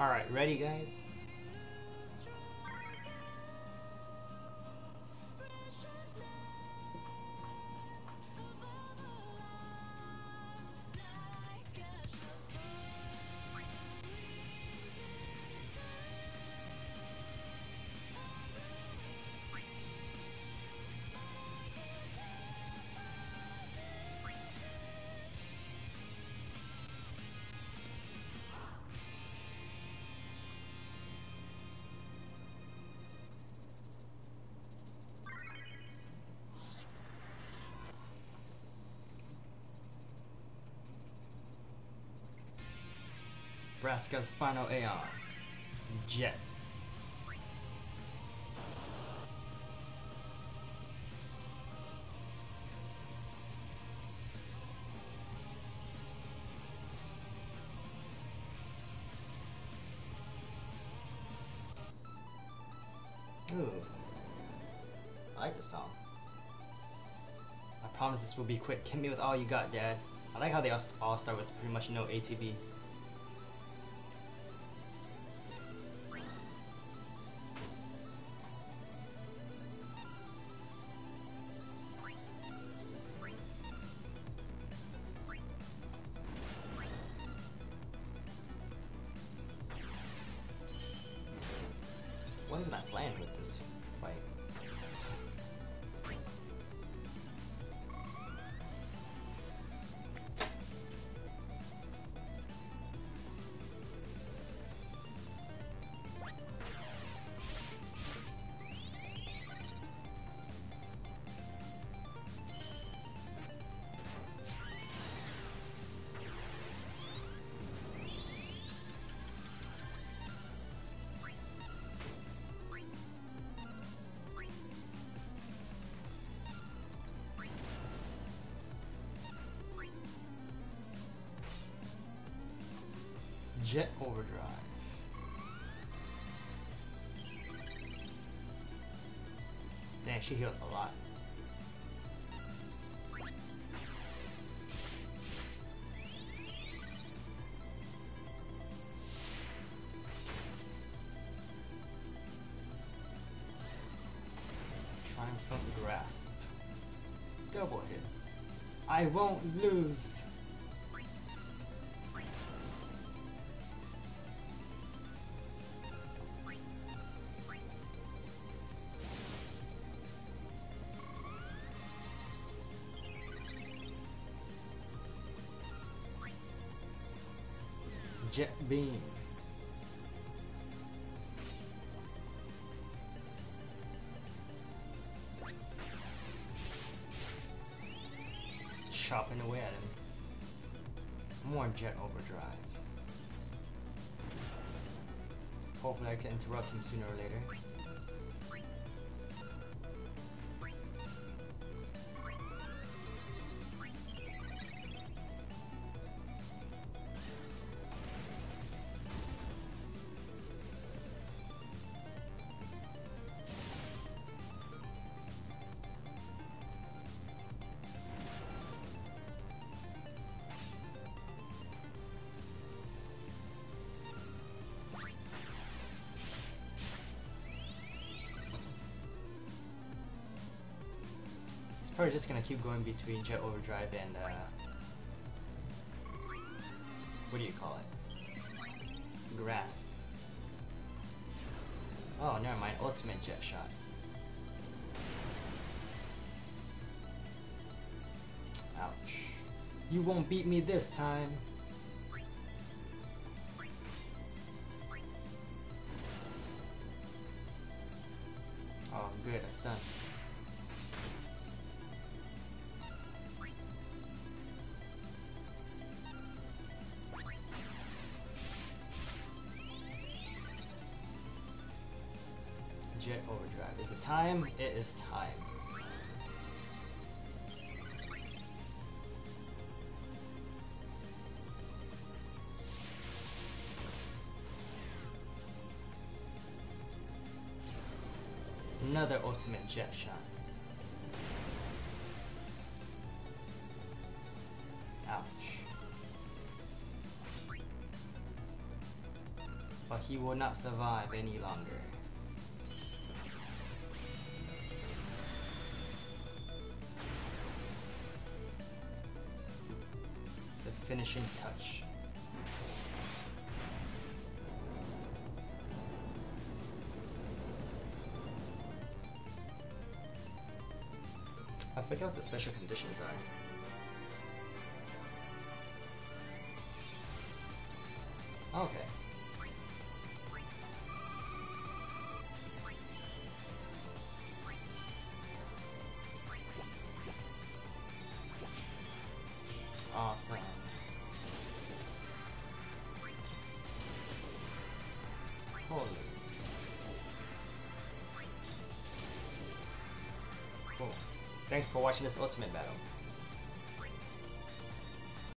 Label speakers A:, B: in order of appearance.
A: Alright, ready guys? Braska's final Aeon. Jecht. Ooh. I like the song. I promise this will be quick. Hit me with all you got, Dad. I like how they all start with pretty much no ATB. Isn't I playing with this Jecht Overdrive. Dang, she heals a lot. Triumphant Grasp. Double hit. I won't lose! Jecht Beam. Chopping away at him. More Jecht Overdrive. Hopefully I can interrupt him sooner or later. It's probably just gonna keep going between Jecht Overdrive and uh, what do you call it? Grass. Oh, never mind. Ultimate Jecht Shot. Ouch. You won't beat me this time. Oh, good. A stun. Overdrive. Is it time? It is time. Another ultimate Jecht shot. Ouch. But he will not survive any longer. Finishing touch. I forget what the special conditions are. Okay. Cool. Thanks for watching this ultimate battle.